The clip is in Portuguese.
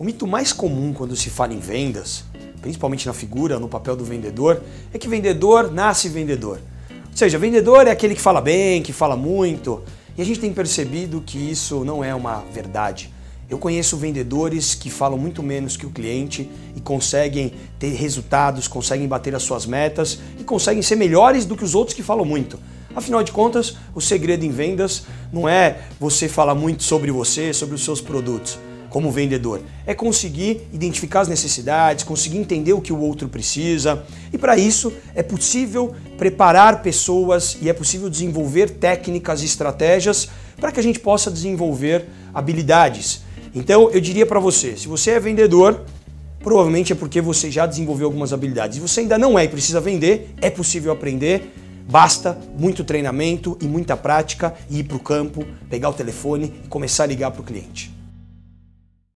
O mito mais comum quando se fala em vendas, principalmente na figura, no papel do vendedor, é que vendedor nasce vendedor. Ou seja, vendedor é aquele que fala bem, que fala muito, e a gente tem percebido que isso não é uma verdade. Eu conheço vendedores que falam muito menos que o cliente e conseguem ter resultados, conseguem bater as suas metas e conseguem ser melhores do que os outros que falam muito. Afinal de contas, o segredo em vendas não é você falar muito sobre você, sobre os seus produtos como vendedor, é conseguir identificar as necessidades, conseguir entender o que o outro precisa. E para isso é possível preparar pessoas e é possível desenvolver técnicas e estratégias para que a gente possa desenvolver habilidades. Então eu diria para você, se você é vendedor, provavelmente é porque você já desenvolveu algumas habilidades. Se você ainda não é e precisa vender, é possível aprender. Basta muito treinamento e muita prática e ir para o campo, pegar o telefone e começar a ligar para o cliente.